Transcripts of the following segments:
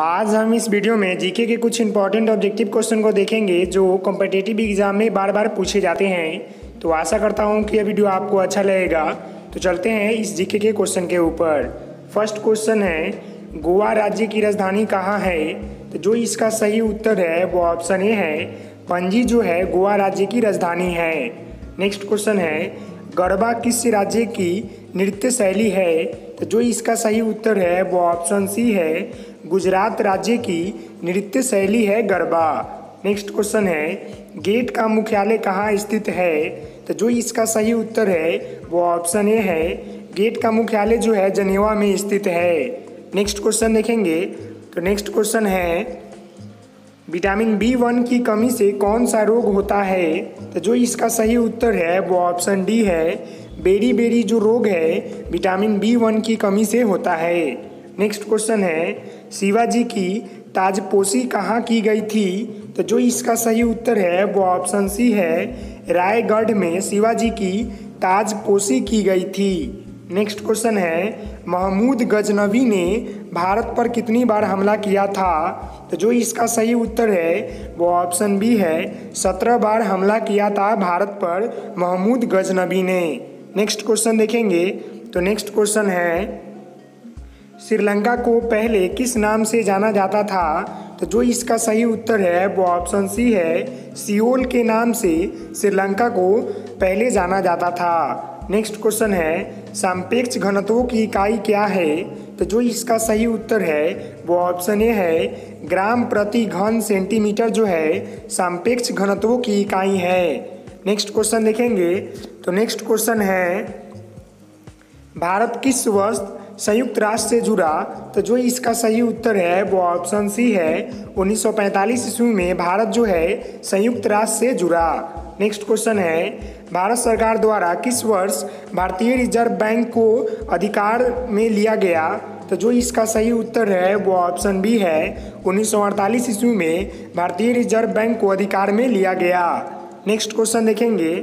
आज हम इस वीडियो में जीके के कुछ इंपॉर्टेंट ऑब्जेक्टिव क्वेश्चन को देखेंगे, जो कॉम्पिटेटिव एग्ज़ाम में बार बार पूछे जाते हैं। तो आशा करता हूँ कि यह वीडियो आपको अच्छा लगेगा। तो चलते हैं इस जीके के क्वेश्चन के ऊपर। फ़र्स्ट क्वेश्चन है, गोवा राज्य की राजधानी कहाँ है? तो जो इसका सही उत्तर है, वो ऑप्शन ए है। पणजी जो है, गोवा राज्य की राजधानी है। नेक्स्ट क्वेश्चन है गरबा किस राज्य की नृत्य शैली है? तो जो इसका सही उत्तर है, वो ऑप्शन सी है। गुजरात राज्य की नृत्य शैली है गरबा। नेक्स्ट क्वेश्चन है गेट का मुख्यालय कहाँ स्थित है? तो जो इसका सही उत्तर है, वो ऑप्शन ए है। गेट का मुख्यालय जो है, जनेवा में स्थित है। नेक्स्ट क्वेश्चन देखेंगे। तो नेक्स्ट क्वेश्चन है विटामिन बी वन की कमी से कौन सा रोग होता है? तो जो इसका सही उत्तर है, वो ऑप्शन डी है। बेरी बेरी जो रोग है विटामिन बी वन की कमी से होता है। नेक्स्ट क्वेश्चन है, शिवाजी की ताजपोशी कहाँ की गई थी? तो जो इसका सही उत्तर है, वो ऑप्शन सी है। रायगढ़ में शिवाजी की ताजपोशी की गई थी। नेक्स्ट क्वेश्चन है, महमूद गजनवी ने भारत पर कितनी बार हमला किया था? तो जो इसका सही उत्तर है, वो ऑप्शन बी है। सत्रह बार हमला किया था भारत पर, महमूद गजनबी ने। नेक्स्ट क्वेश्चन देखेंगे। तो नेक्स्ट क्वेश्चन है श्रीलंका को पहले किस नाम से जाना जाता था? तो जो इसका सही उत्तर है, वो ऑप्शन सी है। सियोल के नाम से श्रीलंका को पहले जाना जाता था। नेक्स्ट क्वेश्चन है, सापेक्ष घनत्व की इकाई क्या है? तो जो इसका सही उत्तर है, वो ऑप्शन ए है। ग्राम प्रति घन सेंटीमीटर जो है, सापेक्ष घनत्व की इकाई है। नेक्स्ट क्वेश्चन देखेंगे। तो नेक्स्ट क्वेश्चन है, भारत किस वर्ष संयुक्त राष्ट्र से जुड़ा। तो जो इसका सही उत्तर है, वो ऑप्शन सी है। 1945 ईस्वी में भारत जो है, संयुक्त राष्ट्र से जुड़ा। नेक्स्ट क्वेश्चन है, भारत सरकार द्वारा किस वर्ष भारतीय रिज़र्व बैंक को अधिकार में लिया गया? तो जो इसका सही उत्तर है, वो ऑप्शन बी है। 1948 ईस्वी में भारतीय रिज़र्व बैंक को अधिकार में लिया गया। नेक्स्ट क्वेश्चन देखेंगे।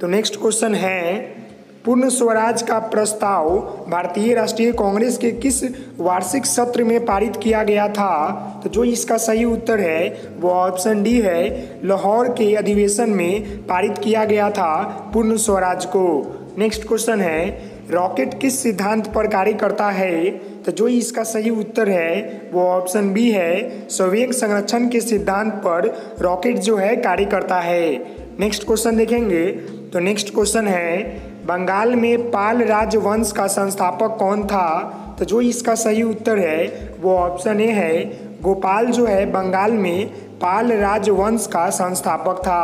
तो नेक्स्ट क्वेश्चन है पूर्ण स्वराज का प्रस्ताव भारतीय राष्ट्रीय कांग्रेस के किस वार्षिक सत्र में पारित किया गया था? तो जो इसका सही उत्तर है, वो ऑप्शन डी है, लाहौर के अधिवेशन में पारित किया गया था पूर्ण स्वराज को। नेक्स्ट क्वेश्चन है, रॉकेट किस सिद्धांत पर कार्य करता है? तो जो इसका सही उत्तर है, वो ऑप्शन बी है संवेग संरक्षण के सिद्धांत पर रॉकेट जो है कार्य करता है। नेक्स्ट क्वेश्चन देखेंगे तो नेक्स्ट क्वेश्चन है बंगाल में पाल राजवंश का संस्थापक कौन था? तो जो इसका सही उत्तर है, वो ऑप्शन ए है। गोपाल जो है, बंगाल में पाल राजवंश का संस्थापक था।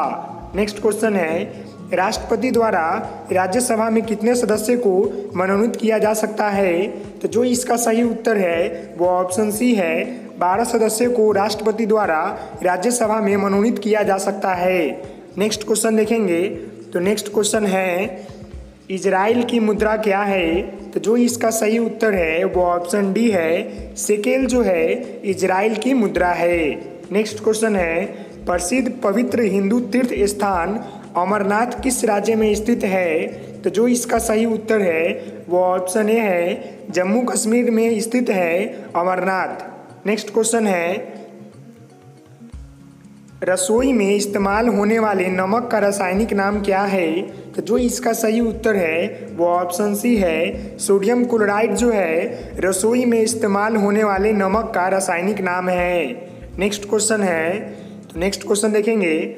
नेक्स्ट क्वेश्चन है, राष्ट्रपति द्वारा राज्यसभा में कितने सदस्य को मनोनीत किया जा सकता है? तो जो इसका सही उत्तर है, वो ऑप्शन सी है। बारह सदस्य को राष्ट्रपति द्वारा राज्यसभा में मनोनीत किया जा सकता है। नेक्स्ट क्वेश्चन देखेंगे। तो नेक्स्ट क्वेश्चन है इजराइल की मुद्रा क्या है? तो जो इसका सही उत्तर है, वो ऑप्शन डी है। सेकेल जो है, इजराइल की मुद्रा है। नेक्स्ट क्वेश्चन है, प्रसिद्ध पवित्र हिंदू तीर्थ स्थान अमरनाथ किस राज्य में स्थित है? तो जो इसका सही उत्तर है, वो ऑप्शन ए है। जम्मू कश्मीर में स्थित है अमरनाथ। नेक्स्ट क्वेश्चन है, रसोई में इस्तेमाल होने वाले नमक का रासायनिक नाम क्या है? तो जो इसका सही उत्तर है, वो ऑप्शन सी है। सोडियम क्लोराइड जो है, रसोई में इस्तेमाल होने वाले नमक का रासायनिक नाम है। नेक्स्ट क्वेश्चन है। तो नेक्स्ट क्वेश्चन देखेंगे।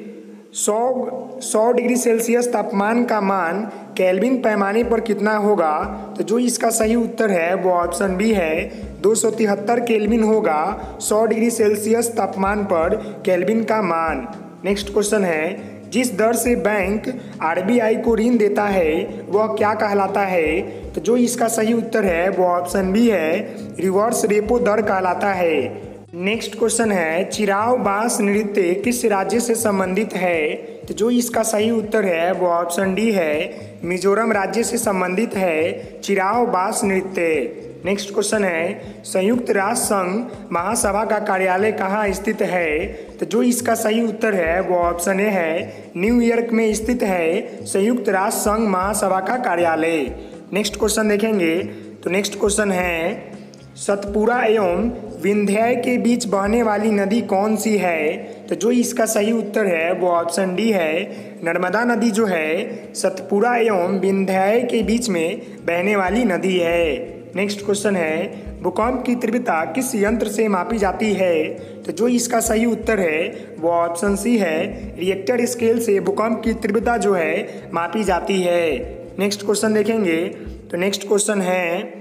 सौ सौ डिग्री सेल्सियस तापमान का मान कैल्विन पैमाने पर कितना होगा? तो जो इसका सही उत्तर है, वो ऑप्शन बी है। दो सौ तिहत्तर केल्विन होगा, सौ डिग्री सेल्सियस तापमान पर कैल्विन का मान। नेक्स्ट क्वेश्चन है। जिस दर से बैंक आरबीआई को ऋण देता है, वह क्या कहलाता है? तो जो इसका सही उत्तर है, वो ऑप्शन बी है रिवर्स रेपो दर कहलाता है। नेक्स्ट क्वेश्चन है, चिराव बाँस नृत्य किस राज्य से संबंधित है? तो जो इसका सही उत्तर है, वो ऑप्शन डी है। मिजोरम राज्य से संबंधित है, चिराव बाँस नृत्य। नेक्स्ट क्वेश्चन है, संयुक्त राष्ट्र संघ महासभा का कार्यालय कहाँ स्थित है? तो जो इसका सही उत्तर है, वो ऑप्शन ए है। न्यूयॉर्क में स्थित है, संयुक्त राष्ट्र संघ महासभा का कार्यालय। नेक्स्ट क्वेश्चन देखेंगे। तो नेक्स्ट क्वेश्चन है, सतपुरा एवं विंध्याय के बीच बहने वाली नदी कौन सी है? तो जो इसका सही उत्तर है, वो ऑप्शन डी है। नर्मदा नदी जो है, सतपुरा एवं विंध्याय के बीच में बहने वाली नदी है। नेक्स्ट क्वेश्चन है, भूकंप की तीव्रता किस यंत्र से मापी जाती है? तो जो इसका सही उत्तर है, वो ऑप्शन सी है। रिएक्टर स्केल से भूकंप की तीव्रता जो है, मापी जाती है। नेक्स्ट क्वेश्चन देखेंगे। तो नेक्स्ट क्वेश्चन है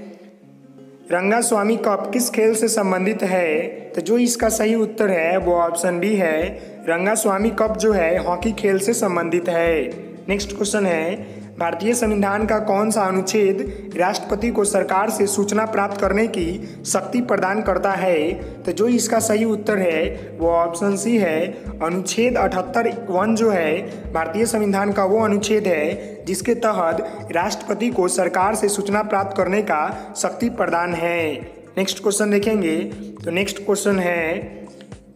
रंगा स्वामी कप किस खेल से संबंधित है? तो जो इसका सही उत्तर है, वो ऑप्शन बी है। रंगा स्वामी कप जो है, हॉकी खेल से संबंधित है। नेक्स्ट क्वेश्चन है भारतीय संविधान का कौन सा अनुच्छेद राष्ट्रपति को सरकार से सूचना प्राप्त करने की शक्ति प्रदान करता है? तो जो इसका सही उत्तर है, वो ऑप्शन सी है। अनुच्छेद अठहत्तर वन जो है, भारतीय संविधान का वो अनुच्छेद है, जिसके तहत राष्ट्रपति को सरकार से सूचना प्राप्त करने का शक्ति प्रदान है। नेक्स्ट क्वेश्चन देखेंगे। तो नेक्स्ट क्वेश्चन है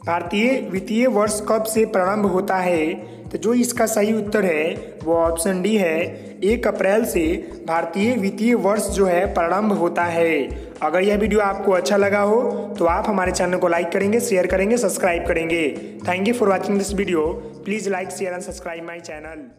भारतीय वित्तीय वर्ष कब से प्रारंभ होता है? तो जो इसका सही उत्तर है, वो ऑप्शन डी है। एक अप्रैल से भारतीय वित्तीय वर्ष जो है, प्रारंभ होता है। अगर यह वीडियो आपको अच्छा लगा हो तो आप हमारे चैनल को लाइक करेंगे, शेयर करेंगे, सब्सक्राइब करेंगे। Thank you for watching this video please like share and subscribe my channel